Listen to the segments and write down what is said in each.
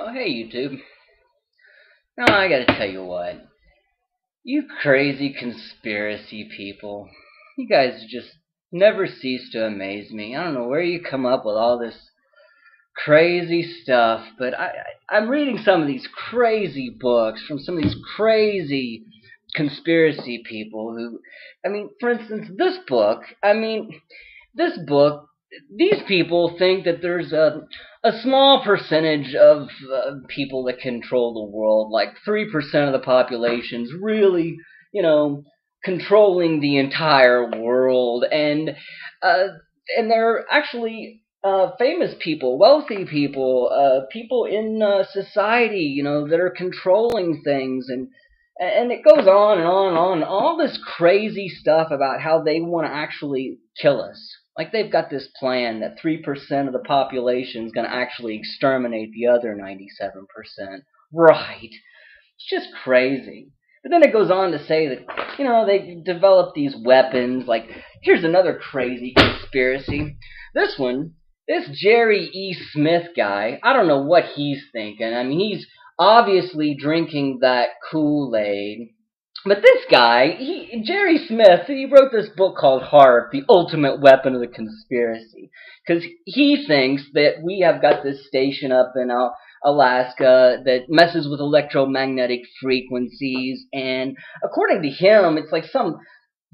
Oh, hey, YouTube. Now, I gotta tell you what. You crazy conspiracy people. You guys just never cease to amaze me. I don't know where you come up with all this crazy stuff, but I, I, I'm reading some of these crazy books from some of these crazy conspiracy people who, I mean, for instance, this book, I mean, this book these people think that there's a a small percentage of uh, people that control the world, like three percent of the population's really, you know, controlling the entire world, and uh, and they're actually uh, famous people, wealthy people, uh, people in uh, society, you know, that are controlling things, and and it goes on and on and on. All this crazy stuff about how they want to actually kill us. Like they've got this plan that 3% of the population is going to actually exterminate the other 97%. Right. It's just crazy. But then it goes on to say that, you know, they develop these weapons. Like, here's another crazy conspiracy. This one, this Jerry E. Smith guy, I don't know what he's thinking. I mean, he's obviously drinking that Kool-Aid but this guy, he, Jerry Smith, he wrote this book called HAARP, The Ultimate Weapon of the Conspiracy. Because he thinks that we have got this station up in uh, Alaska that messes with electromagnetic frequencies. And according to him, it's like some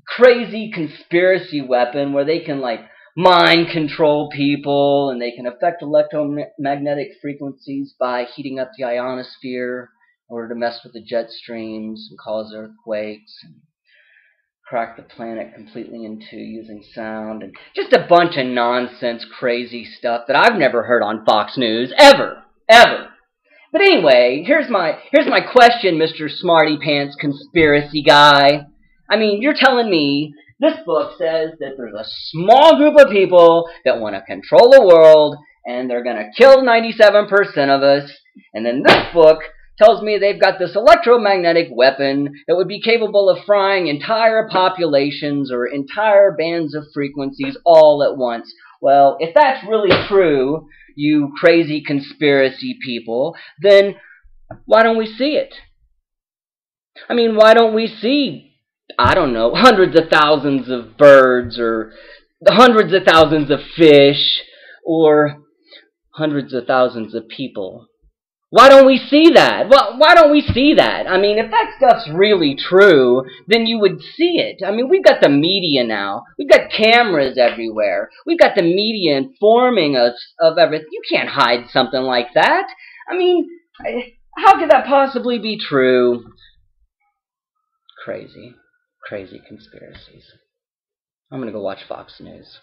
crazy conspiracy weapon where they can, like, mind control people and they can affect electromagnetic frequencies by heating up the ionosphere order to mess with the jet streams and cause earthquakes and crack the planet completely in two using sound and just a bunch of nonsense crazy stuff that I've never heard on Fox News ever ever but anyway here's my here's my question Mr. Smarty Pants conspiracy guy I mean you're telling me this book says that there's a small group of people that want to control the world and they're going to kill 97% of us and then this book tells me they've got this electromagnetic weapon that would be capable of frying entire populations or entire bands of frequencies all at once. Well, if that's really true, you crazy conspiracy people, then why don't we see it? I mean, why don't we see, I don't know, hundreds of thousands of birds or hundreds of thousands of fish or hundreds of thousands of people why don't we see that? Well, why don't we see that? I mean, if that stuff's really true, then you would see it. I mean, we've got the media now. We've got cameras everywhere. We've got the media informing us of everything. You can't hide something like that. I mean, how could that possibly be true? Crazy. Crazy conspiracies. I'm going to go watch Fox News.